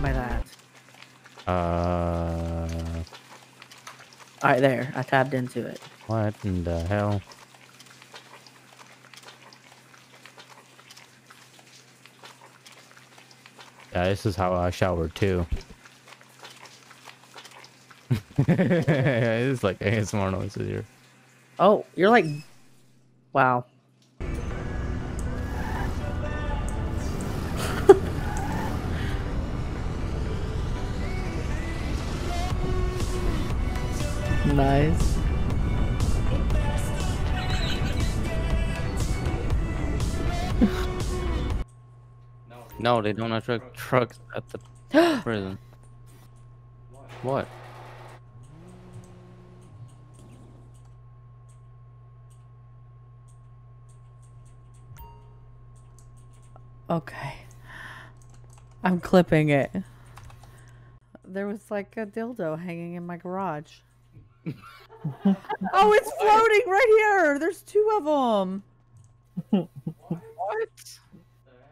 mean by that? Uh, All right, there. I tabbed into it. what in the hell? Yeah, this is how I shower too. it's like ASMR noises here. Oh, you're like, wow. Nice. No, they don't attract trucks at the prison. What? Okay. I'm clipping it. There was like a dildo hanging in my garage. Oh, it's floating right here. There's two of them. What?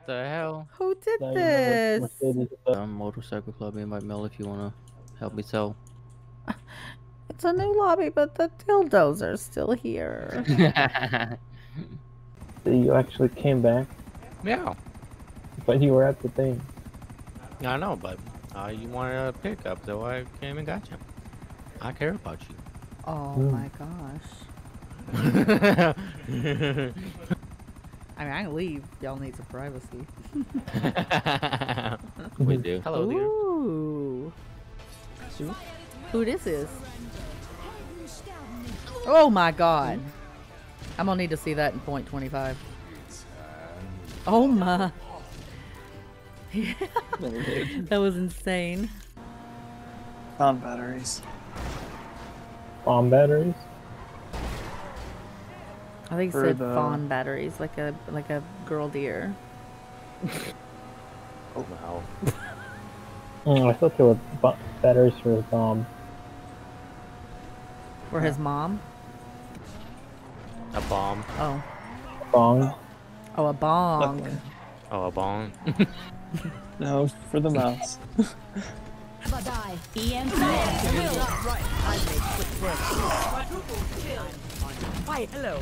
The hell? Who did Now you know this? what- what it is about. Um, motorcycle club invite Mel if you wanna help me sell. It's a new lobby, but the dildos are still here. So you actually came back, Yeah, but you were at the thing. I know, but uh, you wanted a pickup, so I came and got you. I care about you. Oh Hmm. my gosh. I mean, I can leave. Y'all need some privacy. we do. Hello, dear. Ooh. Who this is? Oh my god. I'm gonna need to see that in point 25. Oh my. that was insane. Found batteries. Bomb batteries. I think it said the- fawn batteries, like a like a girl deer. Oh, wow. Mm, I thought they were bo- batteries for his bomb. Or his mom. A bomb. Oh. A bong. Oh, a bong. Oh, a bong. No, for the mouse. Badai. EMP. Hi, hello.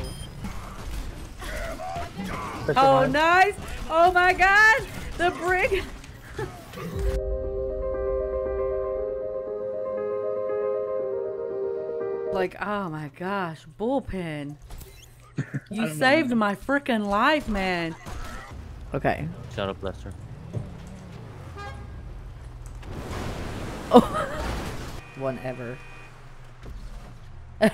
Pressure Oh, nice! Oh my god! The brig! like, oh my gosh, bullpen. You saved my freaking life, man. Okay. Shut up, Lester. One ever.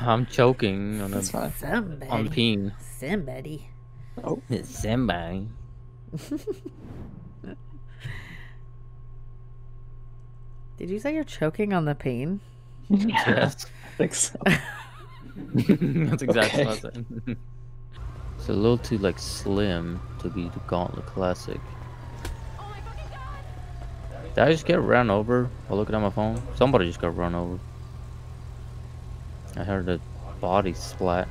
I'm choking on a That's fine. Somebody. on peen. Somebody. Oh. Somebody. Did you say you're choking on the pain? Yes. I think so. That's exactly Okay. what I said. It's a little too like slim to be the Gauntlet Classic. Did I just get run over while looking at my phone? Somebody just got run over. I heard a body splat.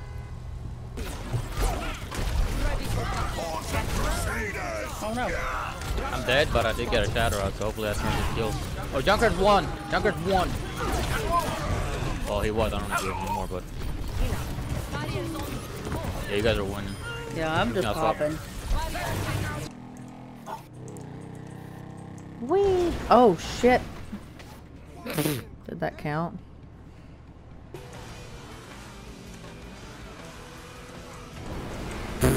Oh no. I'm dead, but I did get a shatter out, so hopefully that's not a kill. Oh, Junker's one! Junker's one! Oh, he was. I don't know if he anymore, but. Yeah, you guys are winning. Yeah, I'm just No, popping. Wee. Oh shit. Did that count? Did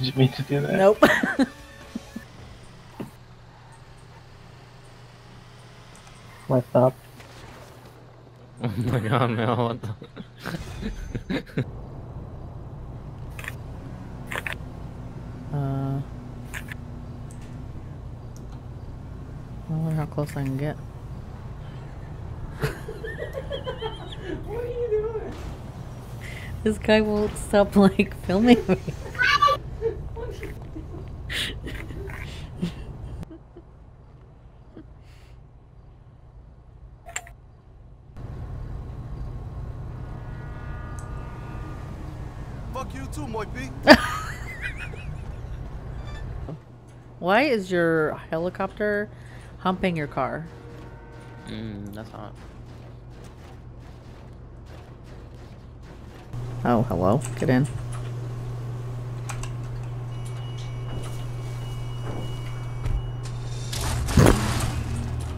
you mean to do that? Nope. My stop. Oh my god, man. What the... uh. I wonder how close I can get. what are you doing? This guy won't stop like filming me. Too, Moipy. Why is your helicopter humping your car? Mm, that's hot. Oh, hello. Get in.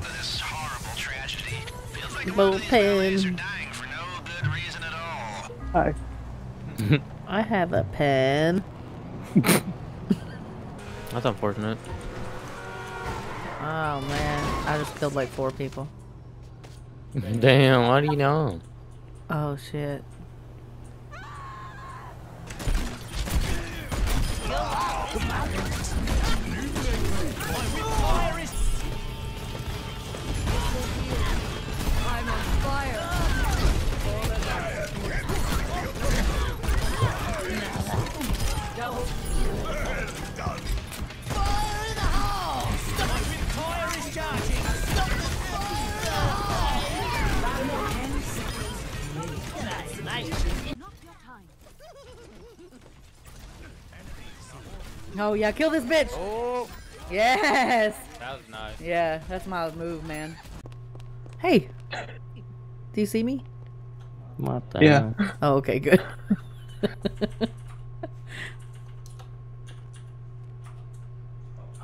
This horrible tragedy. Feels like Bullpen. no good reason at all. Hi. I have a pen. That's unfortunate. Oh man, I just killed like four people. Damn, what do you know? Oh shit. Oh yeah, kill this bitch. Oh, Yes. that was nice. Yeah, that's my move, man. Hey. Do you see me? What the Yeah. hell? Oh, okay, good.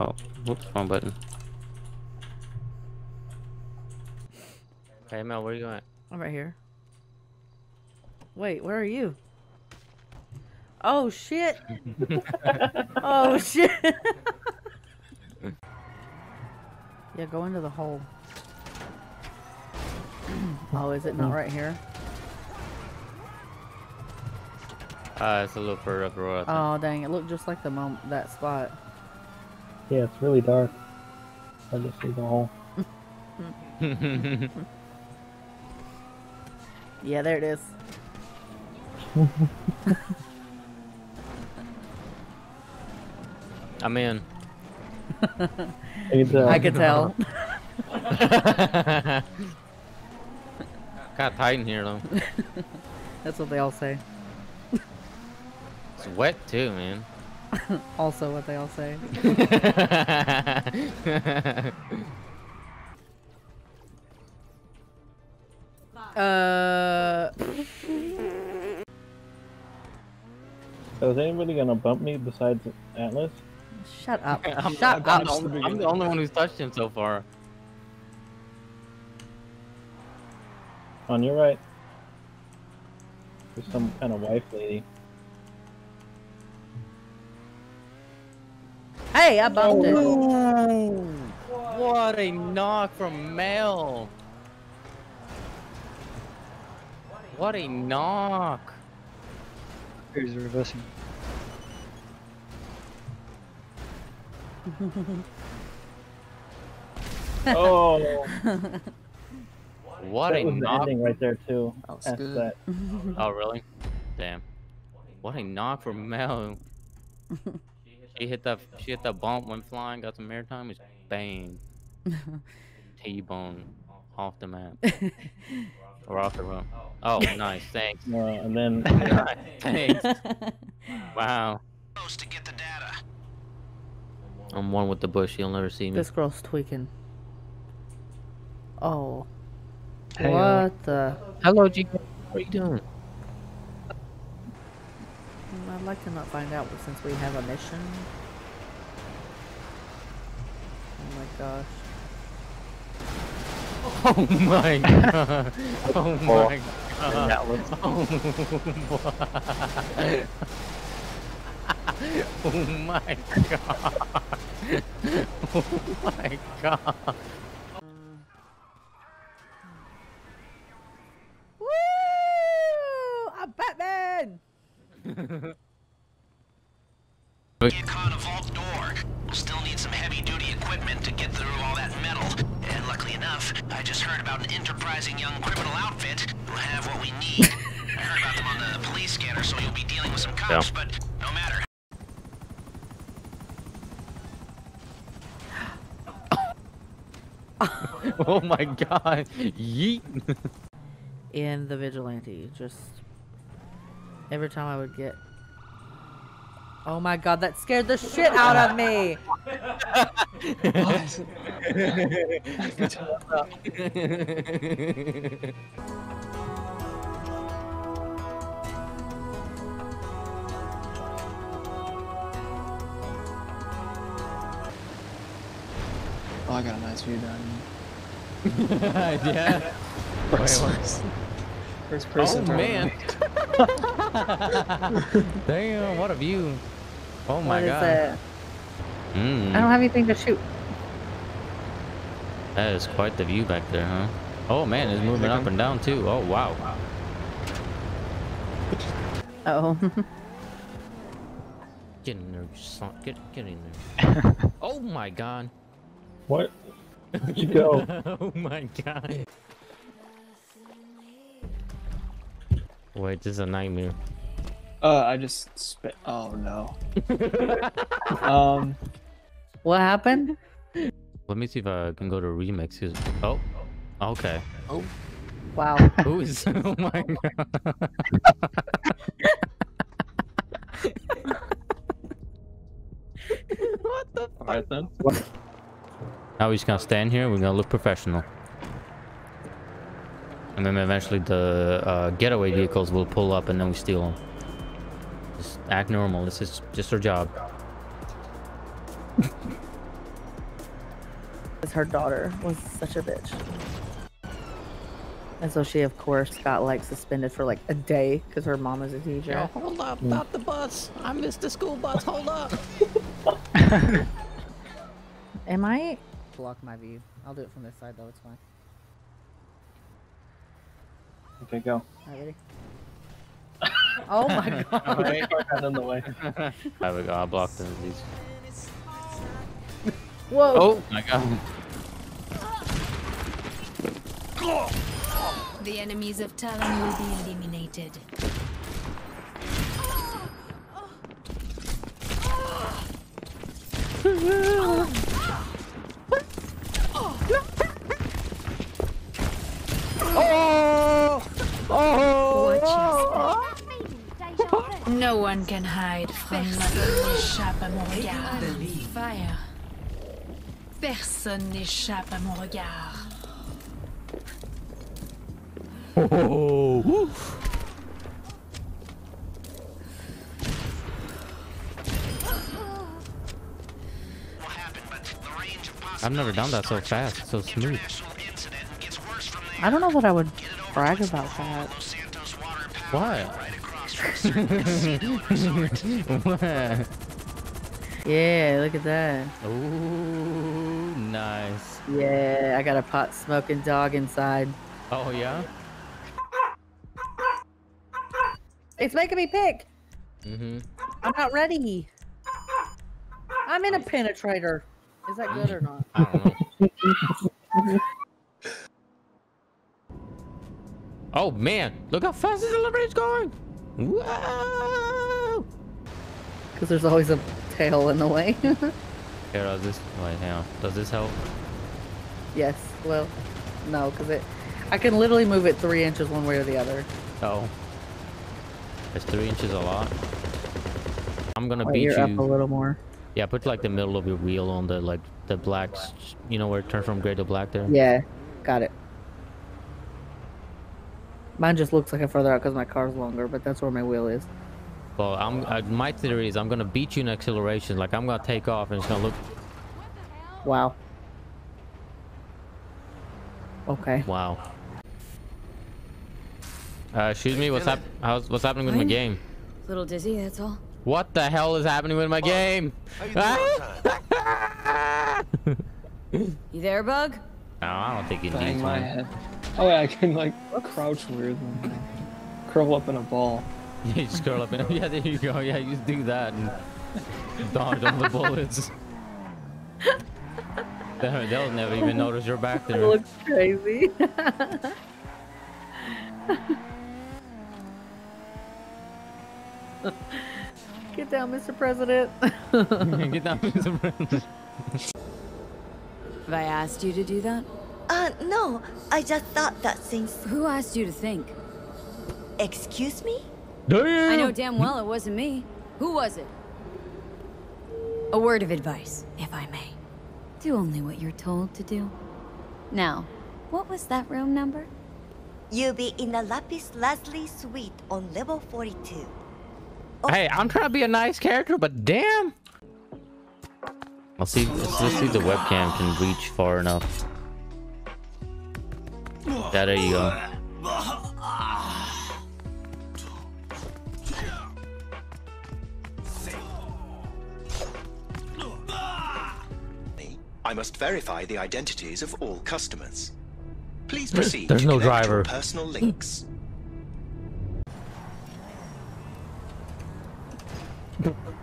Oh, whoops, wrong button. Hey Mel, where are you going? I'm right here. Wait, where are you? Oh shit. oh shit. yeah, go into the hole. oh, is it not right here? Uh, it's a little further up the road. Oh dang, it looked just like the mom that spot. Yeah, it's really dark. I just see the hole. Yeah, there it is. I'm in. It's, I could tell. Got tight in here though. That's what they all say. It's wet too, man. Also what they all say. Uh So is anybody gonna bump me besides Atlas? Shut up. I'm, Shut I'm, up. the only, I'm the only one who's touched him so far. On your right. There's some kind of wife lady. Hey, I bumped it. What a knock from Mel. What a knock. Here's reversing. Oh, What that a was knock. ending right there too. Oh, After scoot. that. Oh, really? Damn. What a knock from Mel. she hit that she hit that bump went flying, got some airtime, was bang. T-bone off the map. or off the room. Oh, nice. Thanks. Uh, and then Thanks. Wow. Supposed to get the data. I'm one with the bush. You'll never see me. this girl's tweaking. Oh. Hey, uh, what the? Hello, G. What are you doing? Mm, I'd like to not find out since we have a mission. Oh my gosh. Oh my god. Oh my god. Atlas. Oh my god. Oh my god. Oh my god. Yeet. In the vigilante, just every time I would get Oh my god, that scared the shit out of me. got a nice view down yeah. here. Wait, First, what? first, first Oh person. driving. man. Damn, what a view. Oh my What is god. it? Mm, I don't have anything to shoot. that is quite the view back there, huh? Oh man, it's moving up and down too. Oh wow. Oh. Get in there, you son. Get get in there. oh my god. What? Where'd you go? oh my god. Wait, this is a nightmare. Uh, I just spit. Oh no. um, what happened? Let me see if I can go to remix. 'cause- Oh, okay. Oh, wow. Who is? oh my god. what the? Alright then. Now we're just gonna stand here. We're gonna look professional. And then eventually the uh, getaway vehicles will pull up and then we steal them. Just act normal. This is just our job. Because her daughter was such a bitch. And so she, of course, got like suspended for like a day because her mom is a teacher. hold up, not the bus. I missed the school bus. Hold up. Am I? Block my view. I'll do it from this side though. It's fine. Okay, go. Alright, ready? oh my god. Alright, car in the way. There we go. I blocked them, these. Whoa. Oh my god. The enemies of Talon will be eliminated. Watch. Oh. No one can hide from Personne n'échappe à mon regard. Fire. Personne n'échappe à mon regard. What happened, the range I've never done that so fast, so smooth. international incident gets worse from there. I don't know what I would Get it over brag about that. Los Santos Water and What? right across from the Circle Casino Resort. Yeah, look at that. Ooh, nice. Yeah, I got a pot smoking dog inside. Oh yeah. It's making me pick. Mm-hmm. I'm not ready. I'm in a penetrator. Is that good or not? I don't know. oh man, look how fast this elevator's going! Whoa! Because there's always a tail in the way. Here, does this? Wait, hang on. Does this help? yes. Well, no, because it. I can literally move it three inches one way or the other. Oh. Is three inches a lot? I'm gonna Wait, beat you're up a little more. Yeah, put like the middle of your wheel on the like the black, you know where it turns from gray to black there. Yeah, got it. Mine just looks like it further out because my car's longer, but that's where my wheel is. Well, I'm uh, my theory is I'm gonna beat you in acceleration. Like I'm gonna take off and it's gonna look. Wow. Okay. Wow. Uh, excuse me. What's hap- How's what's happening with my Fine. game? Little dizzy, that's all. What the hell is happening with my game? Ah! You there, Bug? No, I don't think you bang needs my one. head. Oh yeah, I can like crouch weird and curl up in a ball. Yeah, you just curl up and yeah, there you go. Yeah, you just do that and dodge all the bullets. They'll, they'll never even notice you're back It there. looks crazy. Get down, Mr. President. Get down, Mr. President. Have I asked you to do that? Uh, no. I just thought that since. Who asked you to think? Excuse me? Damn. I know damn well it wasn't me. Who was it? A word of advice, if I may. Do only what you're told to do. Now, what was that room number? You'll be in the Lapis Lazuli suite on level 42. Hey, I'm trying to be a nice character, but damn. I'll see. Let's, let's see if the webcam can reach far enough. Yeah, there you go. I must verify the identities of all customers. Please hmm, proceed there's to no driver. personal links. Hmm.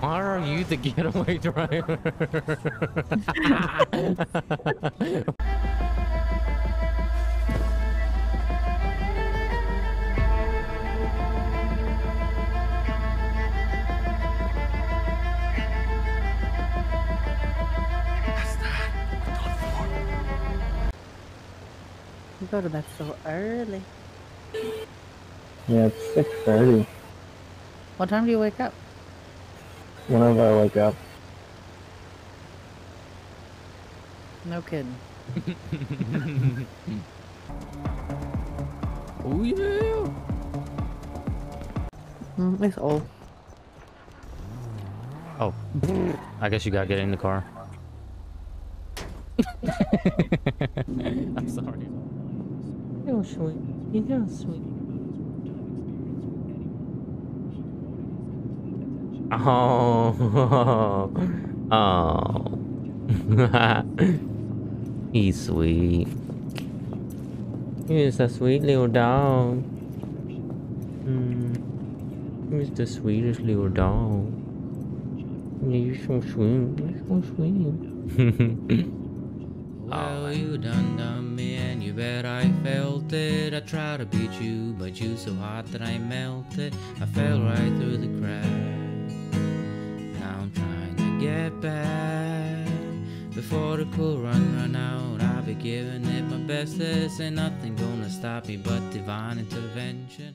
Why are you the getaway driver? You go to bed so early. Yeah, it's six thirty. What time do you wake up? Whenever I wake up. No kidding. oh yeah. Mm, it's old. Oh, I guess you gotta get in the car. I'm sorry. You're sweet. You're sweet. Oh, oh, he's sweet. He's a sweet little dog. Mm. He's the sweetest little dog. You're so sweet. You're so sweet. well, you done done me, and you bet I felt it. I tried to beat you, but you so hot that I melted. I fell right through the cracks. Get. Before the cool run run out, I'll be giving it my best. This ain't nothing gonna stop me but divine intervention.